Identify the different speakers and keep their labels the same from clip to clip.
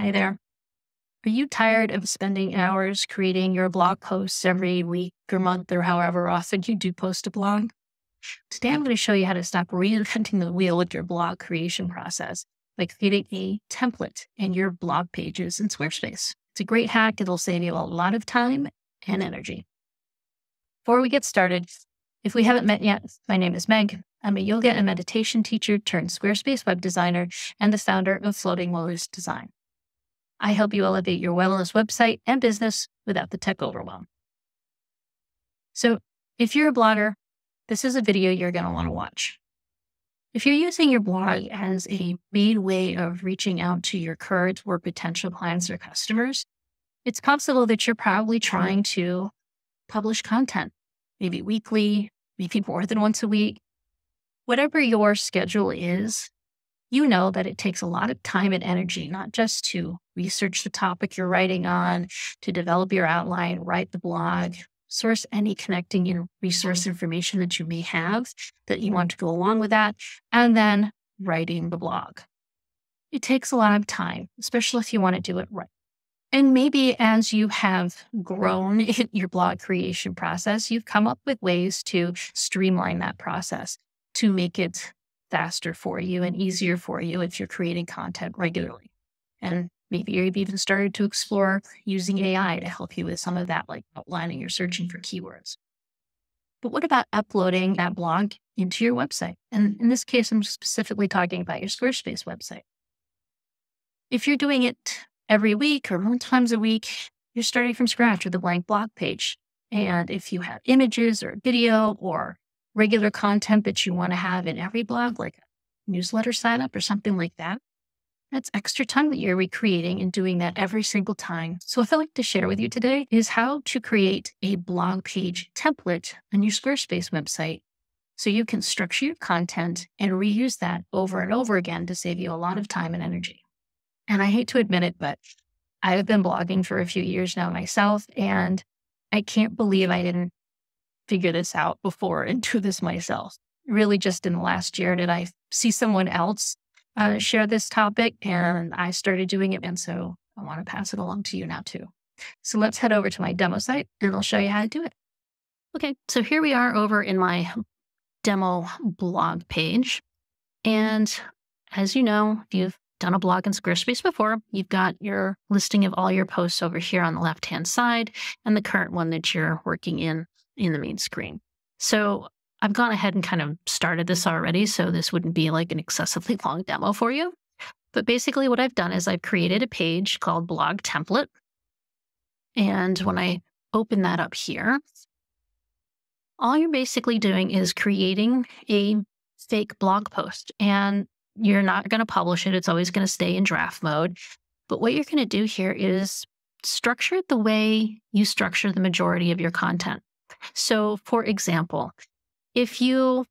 Speaker 1: Hi there. Are you tired of spending hours creating your blog posts every week or month or however often you do post a blog? Today, I'm going to show you how to stop reinventing the wheel with your blog creation process by creating a template in your blog pages in Squarespace. It's a great hack. It'll save you a lot of time and energy. Before we get started, if we haven't met yet, my name is Meg. I'm a yoga and meditation teacher turned Squarespace web designer and the founder of Floating Lotus Design. I help you elevate your wellness website and business without the tech overwhelm. So, if you're a blogger, this is a video you're going to want to watch. If you're using your blog as a main way of reaching out to your current or potential clients or customers, it's possible that you're probably trying to publish content, maybe weekly, maybe more than once a week, whatever your schedule is, you know that it takes a lot of time and energy, not just to research the topic you're writing on, to develop your outline, write the blog, source any connecting you know, resource mm-hmm. information that you may have that you mm-hmm. want to go along with that, and then writing the blog. It takes a lot of time, especially if you want to do it right. And maybe as you have grown in your blog creation process, you've come up with ways to streamline that process to make it faster for you and easier for you if you're creating content regularly. And maybe you've even started to explore using AI to help you with some of that, like outlining or searching for keywords. But what about uploading that blog into your website? And in this case, I'm specifically talking about your Squarespace website. If you're doing it every week or more times a week, you're starting from scratch with a blank blog page. And if you have images or video or regular content that you want to have in every blog, like a newsletter sign up or something like that. That's extra time that you're recreating and doing that every single time. So, what I'd like to share with you today is how to create a blog page template on your Squarespace website so you can structure your content and reuse that over and over again to save you a lot of time and energy. And I hate to admit it, but I've been blogging for a few years now myself, and I can't believe I didn't figure this out before and do this myself. Really, just in the last year did I see someone else uh, share this topic and I started doing it. And so I want to pass it along to you now, too. So let's head over to my demo site and I'll show you how to do it. Okay, so here we are over in my demo blog page. And as you know, if you've done a blog in Squarespace before, you've got your listing of all your posts over here on the left hand side and the current one that you're working in in the main screen. So I've gone ahead and kind of started this already, so this wouldn't be like an excessively long demo for you. But basically, what I've done is I've created a page called Blog Template. And when I open that up here, all you're basically doing is creating a fake blog post. And you're not going to publish it, it's always going to stay in draft mode. But what you're going to do here is structure it the way you structure the majority of your content. So, for example, if you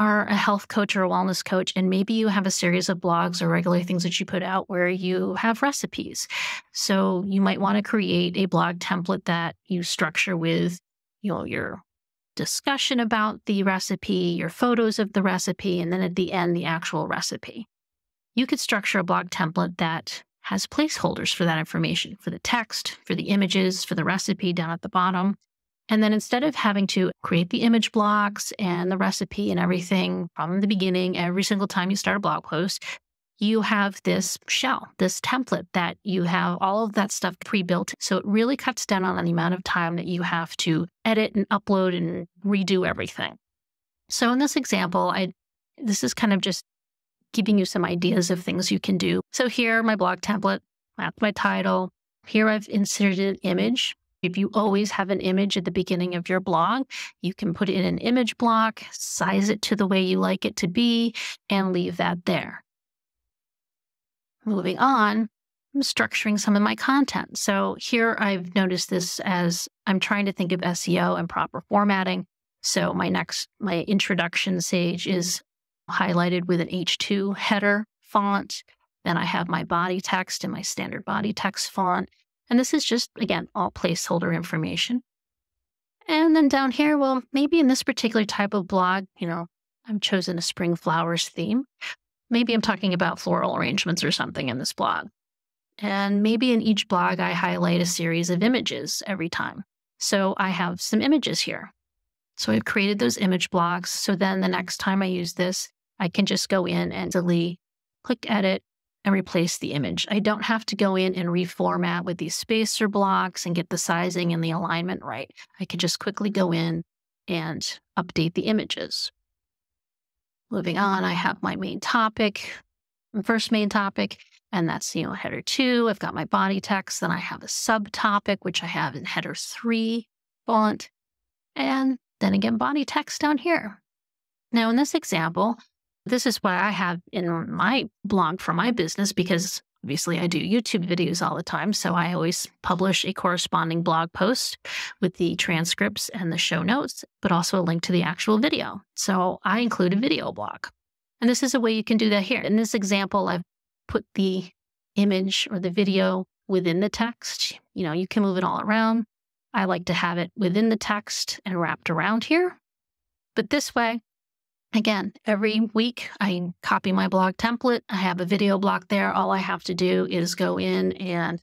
Speaker 1: are a health coach or a wellness coach, and maybe you have a series of blogs or regular things that you put out where you have recipes. So you might want to create a blog template that you structure with, you know, your discussion about the recipe, your photos of the recipe, and then at the end, the actual recipe. You could structure a blog template that has placeholders for that information, for the text, for the images, for the recipe down at the bottom. And then instead of having to create the image blocks and the recipe and everything from the beginning, every single time you start a blog post, you have this shell, this template that you have all of that stuff pre built. So it really cuts down on the amount of time that you have to edit and upload and redo everything. So in this example, I this is kind of just giving you some ideas of things you can do. So here, my blog template, that's my title. Here I've inserted an image. If you always have an image at the beginning of your blog, you can put in an image block, size it to the way you like it to be, and leave that there. Moving on, I'm structuring some of my content. So here I've noticed this as I'm trying to think of SEO and proper formatting. So my next, my introduction stage is highlighted with an H2 header font. Then I have my body text in my standard body text font. And this is just, again, all placeholder information. And then down here, well, maybe in this particular type of blog, you know, I've chosen a spring flowers theme. Maybe I'm talking about floral arrangements or something in this blog. And maybe in each blog, I highlight a series of images every time. So I have some images here. So I've created those image blocks. So then the next time I use this, I can just go in and delete, click edit, and replace the image. I don't have to go in and reformat with these spacer blocks and get the sizing and the alignment right. I can just quickly go in and update the images. Moving on, I have my main topic, first main topic, and that's, you know, header two. I've got my body text. Then I have a subtopic, which I have in header three font. And then again, body text down here. Now, in this example, this is what I have in my blog for my business because obviously I do YouTube videos all the time. So I always publish a corresponding blog post with the transcripts and the show notes, but also a link to the actual video. So I include a video blog. And this is a way you can do that here. In this example, I've put the image or the video within the text. You know, you can move it all around. I like to have it within the text and wrapped around here. But this way, again, every week I copy my blog template. I have a video block there. All I have to do is go in and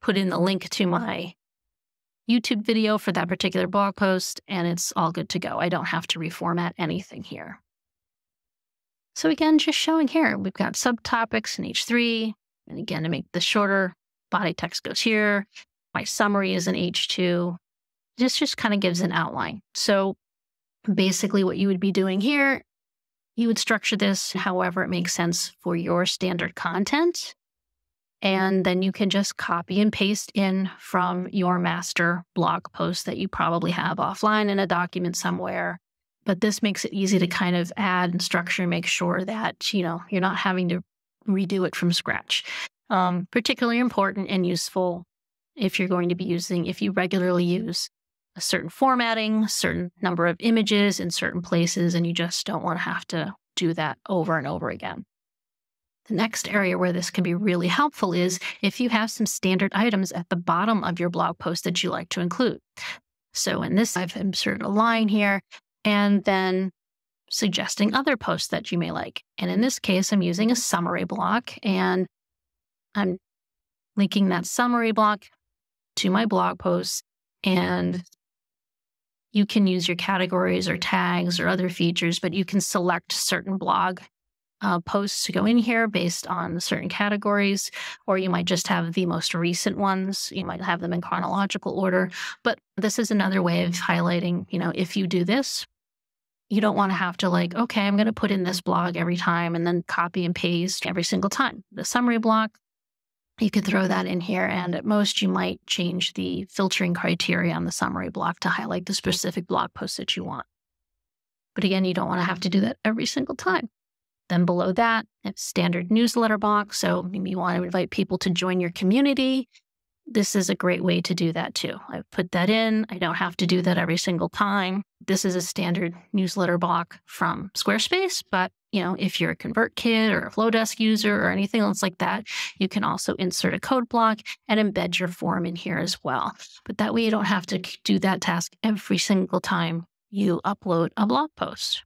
Speaker 1: put in the link to my YouTube video for that particular blog post, and it's all good to go. I don't have to reformat anything here. So again, just showing here, we've got subtopics in H3. And again, to make this shorter, body text goes here. My summary is in H2. This just kind of gives an outline. So basically what you would be doing here, you would structure this however it makes sense for your standard content. And then you can just copy and paste in from your master blog post that you probably have offline in a document somewhere but this makes it easy to kind of add and structure and make sure that, you know, you're not having to redo it from scratch. Um, particularly important and useful if you're going to be using, if you regularly use a certain formatting, certain number of images in certain places, and you just don't want to have to do that over and over again. The next area where this can be really helpful is if you have some standard items at the bottom of your blog post that you like to include. So in this, I've inserted a line here and then suggesting other posts that you may like. And in this case, I'm using a summary block and I'm linking that summary block to my blog posts. And you can use your categories or tags or other features, but you can select certain blog uh, posts to go in here based on certain categories, or you might just have the most recent ones. You might have them in chronological order. But this is another way of highlighting, you know, if you do this, you don't want to have to like, okay, I'm going to put in this blog every time and then copy and paste every single time. The summary block, you could throw that in here. And at most, you might change the filtering criteria on the summary block to highlight the specific blog post that you want. But again, you don't want to have to do that every single time. Then below that, standard newsletter box. So maybe you want to invite people to join your community. This is a great way to do that too. I put that in. I don't have to do that every single time. This is a standard newsletter block from Squarespace, but you know, if you're a ConvertKit or a Flodesk user or anything else like that, you can also insert a code block and embed your form in here as well. But that way you don't have to do that task every single time you upload a blog post.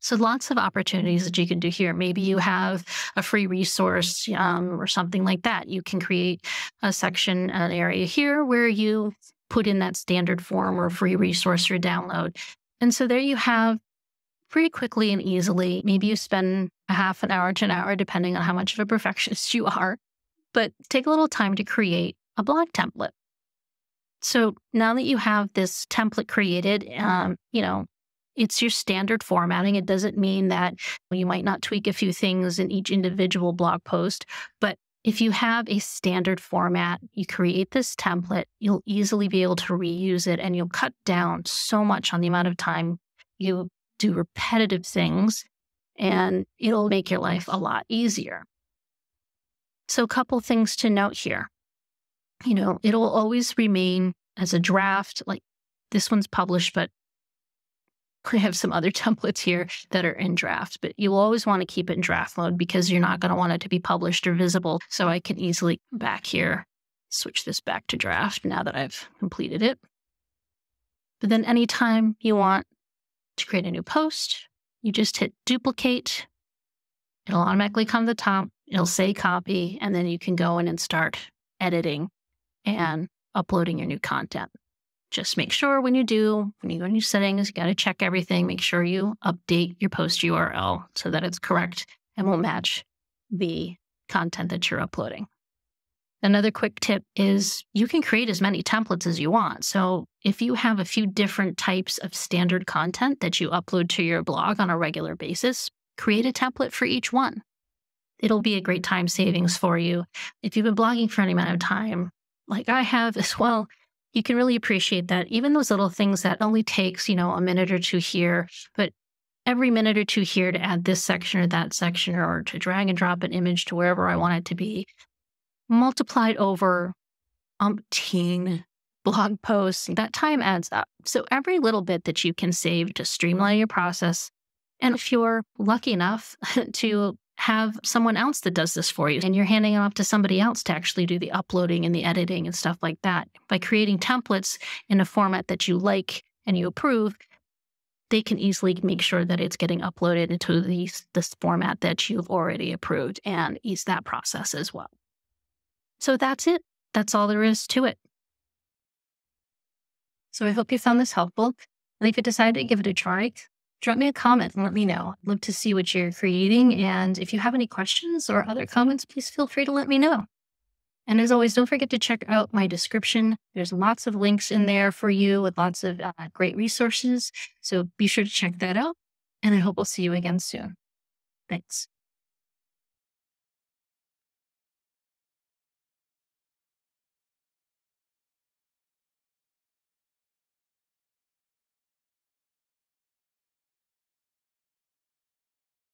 Speaker 1: So lots of opportunities that you can do here. Maybe you have a free resource um, or something like that. You can create a section, an area here where you put in that standard form or free resource or download. And so there you have pretty quickly and easily. Maybe you spend a half an hour to an hour, depending on how much of a perfectionist you are, but take a little time to create a blog template. So now that you have this template created, um, you know, it's your standard formatting. It doesn't mean that you might not tweak a few things in each individual blog post, but if you have a standard format, you create this template, you'll easily be able to reuse it and you'll cut down so much on the amount of time you do repetitive things and it'll make your life a lot easier. So, a couple things to note here. You know, it'll always remain as a draft, like this one's published, but I have some other templates here that are in draft, but you'll always want to keep it in draft mode because you're not going to want it to be published or visible. So I can easily back here, switch this back to draft now that I've completed it. But then anytime you want to create a new post, you just hit duplicate. It'll automatically come to the top. It'll say copy, and then you can go in and start editing and uploading your new content. Just make sure when you do, when you go into settings, you got to check everything. Make sure you update your post URL so that it's correct and will match the content that you're uploading. Another quick tip is you can create as many templates as you want. So if you have a few different types of standard content that you upload to your blog on a regular basis, create a template for each one. It'll be a great time savings for you. If you've been blogging for any amount of time, like I have as well, you can really appreciate that. Even those little things that only takes, you know, a minute or two here, but every minute or two here to add this section or that section or to drag and drop an image to wherever I want it to be, multiplied over umpteen blog posts, that time adds up. So every little bit that you can save to streamline your process. And if you're lucky enough to have someone else that does this for you and you're handing it off to somebody else to actually do the uploading and the editing and stuff like that. By creating templates in a format that you like and you approve, they can easily make sure that it's getting uploaded into these, this format that you've already approved and ease that process as well. So that's it. That's all there is to it. So I hope you found this helpful. And if you decided to give it a try, drop me a comment and let me know. I'd love to see what you're creating. And if you have any questions or other comments, please feel free to let me know. And as always, don't forget to check out my description. There's lots of links in there for you with lots of uh, great resources. So be sure to check that out. And I hope we'll see you again soon. Thanks.